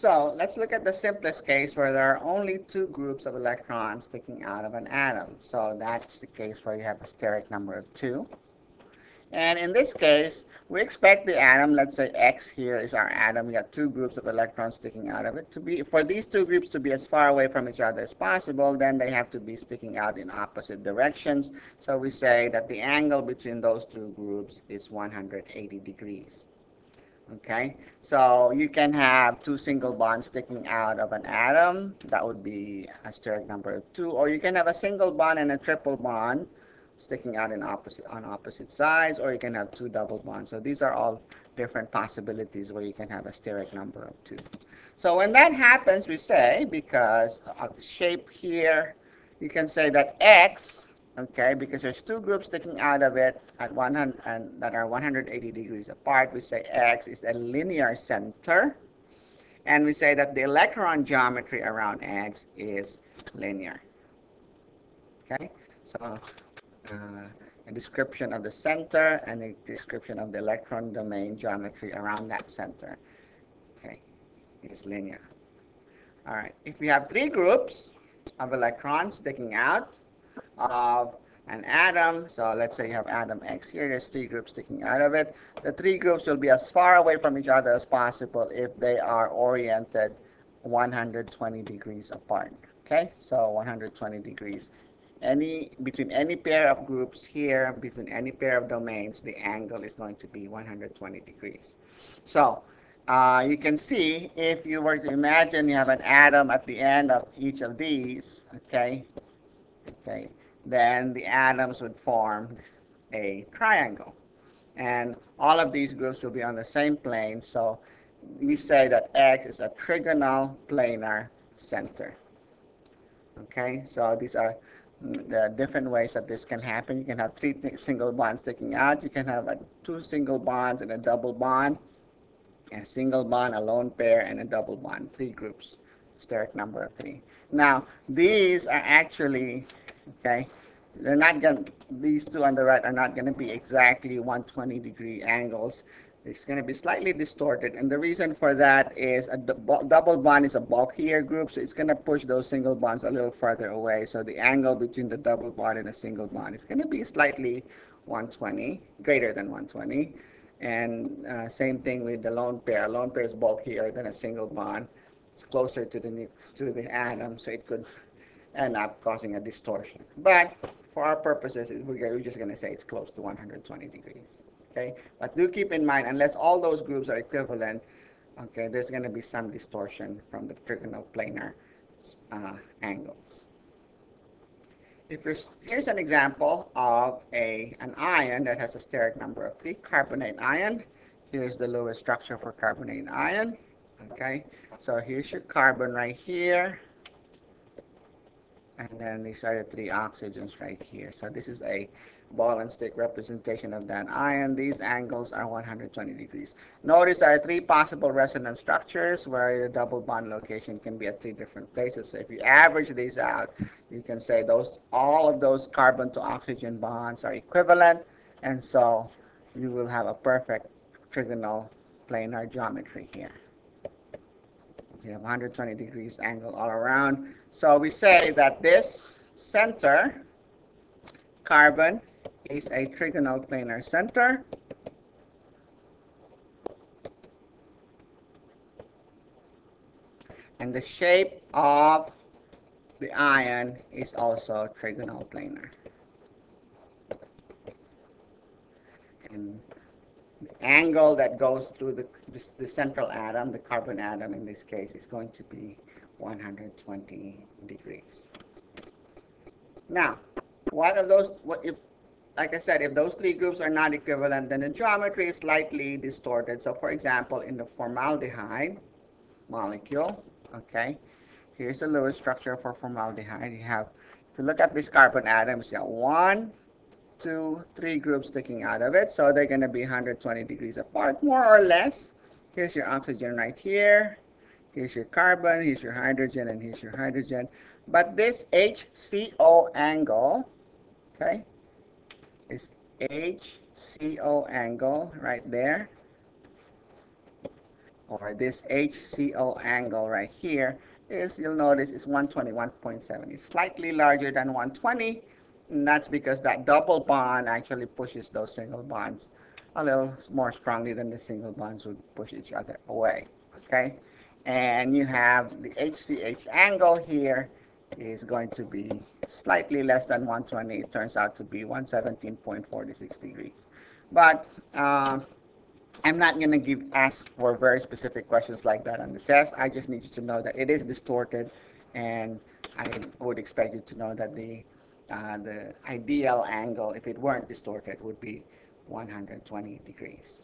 So let's look at the simplest case where there are only two groups of electrons sticking out of an atom. So that's the case where you have a steric number of 2. And in this case, we expect the atom, let's say X here is our atom, we got two groups of electrons sticking out of it. To be For these two groups to be as far away from each other as possible, then they have to be sticking out in opposite directions. So we say that the angle between those two groups is 180 degrees. Okay, so you can have two single bonds sticking out of an atom. That would be a steric number 2. Or you can have a single bond and a triple bond sticking out in opposite on opposite sides, or you can have two double bonds. So these are all different possibilities where you can have a steric number of two. So when that happens, we say, because of the shape here, you can say that X, okay, because there's two groups sticking out of it at 100 and that are 180 degrees apart, we say X is a linear center. And we say that the electron geometry around X is linear. Okay, so uh, a description of the center and a description of the electron domain geometry around that center. Okay, it is linear. All right, if we have three groups of electrons sticking out of an atom, so let's say you have atom X here, there's three groups sticking out of it. The three groups will be as far away from each other as possible if they are oriented 120 degrees apart. Okay, so 120 degrees any between any pair of groups here, between any pair of domains, the angle is going to be 120 degrees. So uh, you can see if you were to imagine you have an atom at the end of each of these, okay, okay, then the atoms would form a triangle. And all of these groups will be on the same plane, so we say that X is a trigonal planar center. Okay, so these are mm, the different ways that this can happen. You can have three single bonds sticking out. You can have a, two single bonds and a double bond, a single bond, a lone pair, and a double bond. Three groups, steric number of three. Now, these are actually, okay, they're not going to, these two on the right are not going to be exactly 120 degree angles. It's going to be slightly distorted, and the reason for that is a double bond is a bulkier group, so it's going to push those single bonds a little further away. So the angle between the double bond and a single bond is going to be slightly 120, greater than 120. And uh, same thing with the lone pair. A lone pair is bulkier than a single bond. It's closer to the to the atom, so it could end up causing a distortion. But for our purposes, we're just going to say it's close to 120 degrees. Okay, but do keep in mind, unless all those groups are equivalent, okay, there's going to be some distortion from the trigonal planar uh, angles. If here's an example of a an ion that has a steric number of three, carbonate ion. Here's the Lewis structure for carbonate ion. Okay, so here's your carbon right here. And then these are the three oxygens right here. So this is a ball and stick representation of that ion. These angles are 120 degrees. Notice there are three possible resonance structures where the double bond location can be at three different places. So if you average these out, you can say those all of those carbon to oxygen bonds are equivalent, and so you will have a perfect trigonal planar geometry here. You have 120 degrees angle all around. So we say that this center, carbon, is a trigonal planar center. And the shape of the ion is also trigonal planar. And angle that goes through the, the central atom, the carbon atom in this case, is going to be 120 degrees. Now, what are those, what if like I said, if those three groups are not equivalent, then the geometry is slightly distorted. So for example, in the formaldehyde molecule, okay, here's the Lewis structure for formaldehyde. You have, if you look at this carbon atoms, you have one, two, three groups sticking out of it. So they're going to be 120 degrees apart, more or less. Here's your oxygen right here. Here's your carbon, here's your hydrogen, and here's your hydrogen. But this HCO angle, okay, is HCO angle right there. or this HCO angle right here, is you'll notice is 121.7. It's slightly larger than 120, and that's because that double bond actually pushes those single bonds a little more strongly than the single bonds would push each other away. Okay, and you have the HCH angle here is going to be slightly less than 120. It turns out to be 117.46 degrees. But um, I'm not going to give ask for very specific questions like that on the test. I just need you to know that it is distorted, and I would expect you to know that the uh, the ideal angle, if it weren't distorted, would be 120 degrees.